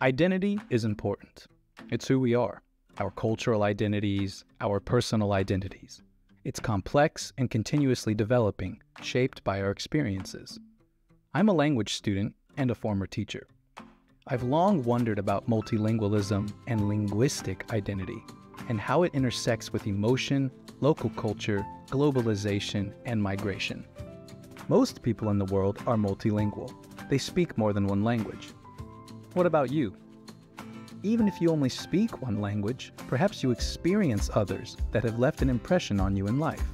Identity is important. It's who we are, our cultural identities, our personal identities. It's complex and continuously developing, shaped by our experiences. I'm a language student and a former teacher. I've long wondered about multilingualism and linguistic identity and how it intersects with emotion, local culture, globalization, and migration. Most people in the world are multilingual. They speak more than one language. What about you? Even if you only speak one language, perhaps you experience others that have left an impression on you in life.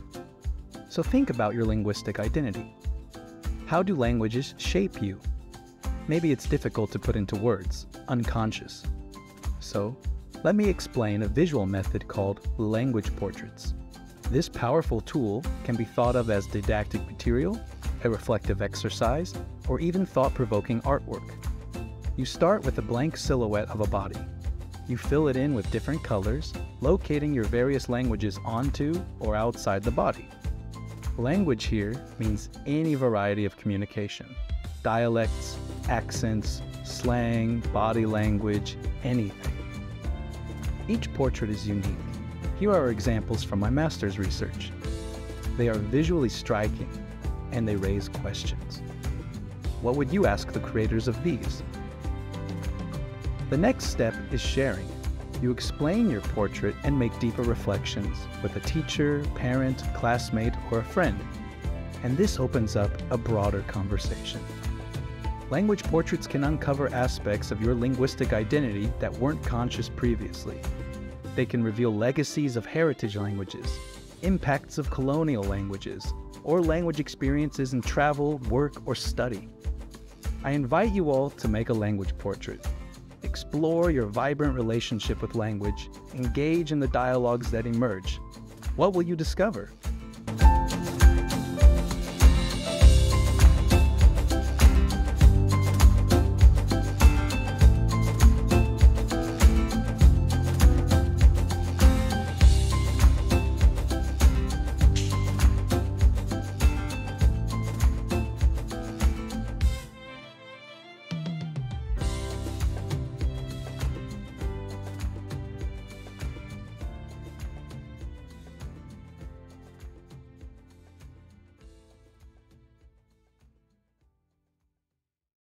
So think about your linguistic identity. How do languages shape you? Maybe it's difficult to put into words, unconscious. So, let me explain a visual method called language portraits. This powerful tool can be thought of as didactic material, a reflective exercise, or even thought-provoking artwork. You start with a blank silhouette of a body. You fill it in with different colors, locating your various languages onto or outside the body. Language here means any variety of communication. Dialects, accents, slang, body language, anything. Each portrait is unique. Here are examples from my master's research. They are visually striking, and they raise questions. What would you ask the creators of these? The next step is sharing. You explain your portrait and make deeper reflections with a teacher, parent, classmate, or a friend. And this opens up a broader conversation. Language portraits can uncover aspects of your linguistic identity that weren't conscious previously. They can reveal legacies of heritage languages, impacts of colonial languages, or language experiences in travel, work, or study. I invite you all to make a language portrait Explore your vibrant relationship with language. Engage in the dialogues that emerge. What will you discover?